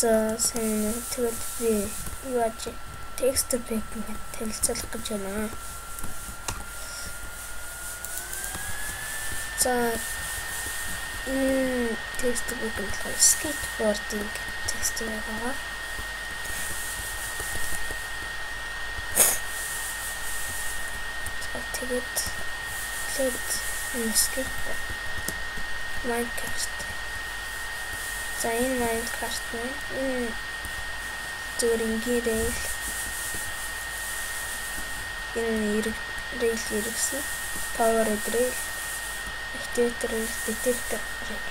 За сайн тэгэл би юу аж текст пэк ингээд танилцуулах гэж байна. За энэ текст пэк нь болохоор скейтбординг текст байгаа. Тэгээд тэгээд скейтборд Minecraft За энэ Minecraft нь? Энэ зүгээр ингийн rail. Энэ эрг rail хэрэгсэн power rail. Activator detector rail.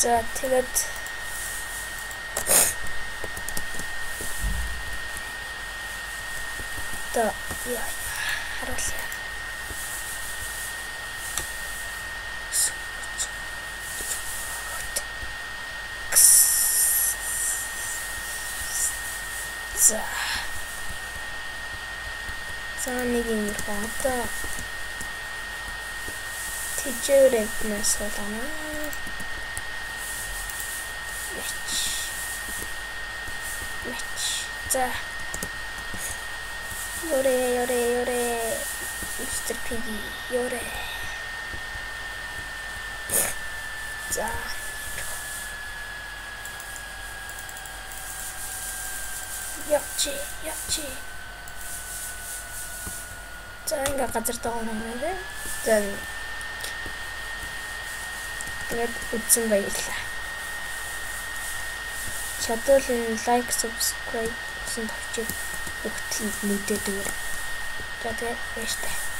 За тэгээд та яа харуулъя За. За нэг юм одоо тэжээрэд нас болоно. Мэч. Мэч. За. Ёре ёре ёре. Мистер Пиги ёре. За. Явчи, явчи. За ингээ газар тагаа нэмээ. За тэгээд үзсэн баярлаа. Чадвал энэ лайк, subscribe гэсэн төвчийг өгтөл нүдэд өгөр. За тэгээд баярлалаа.